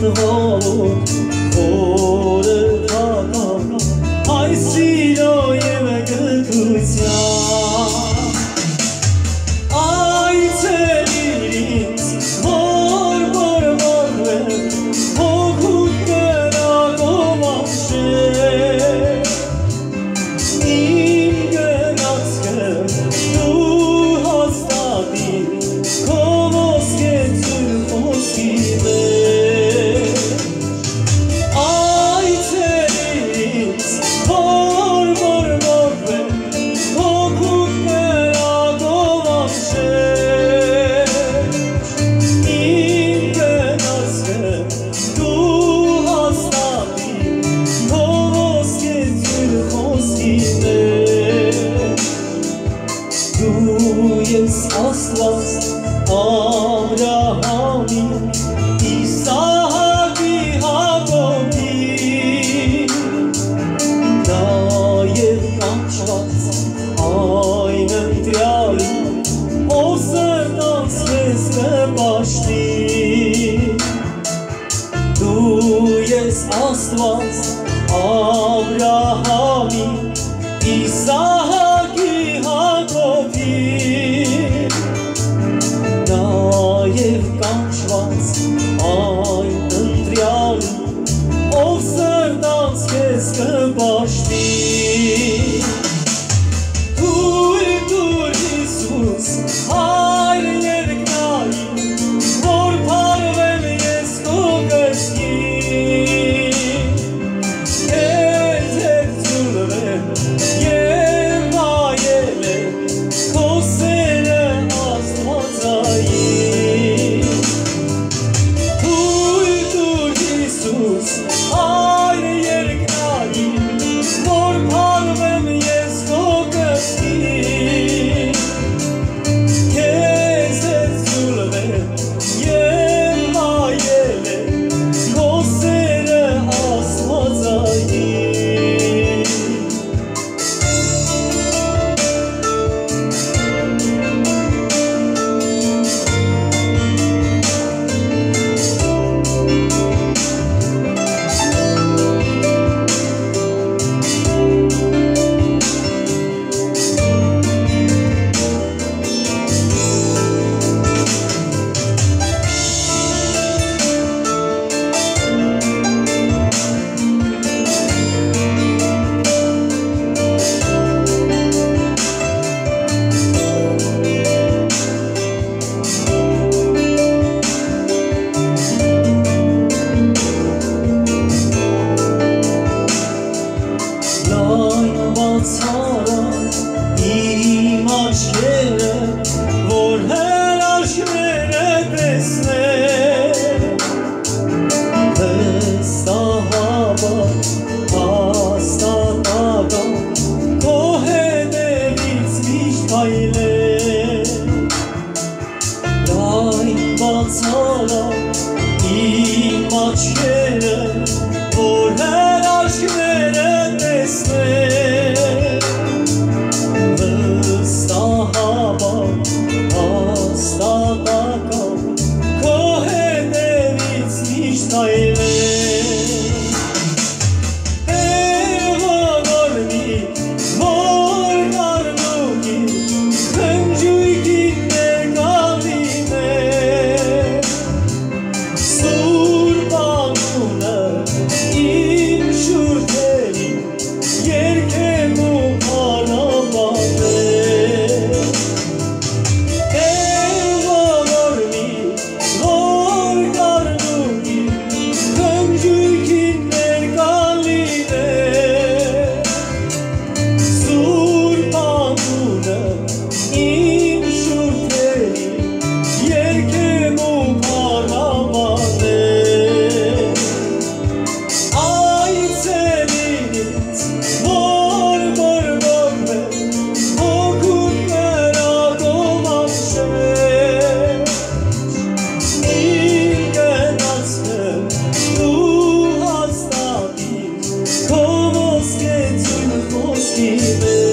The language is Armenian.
the whole. Իսահակի Հակոբի Նաև կանչված այն ընտրյալ Ով սրտանց կեզ կպաշտի see me.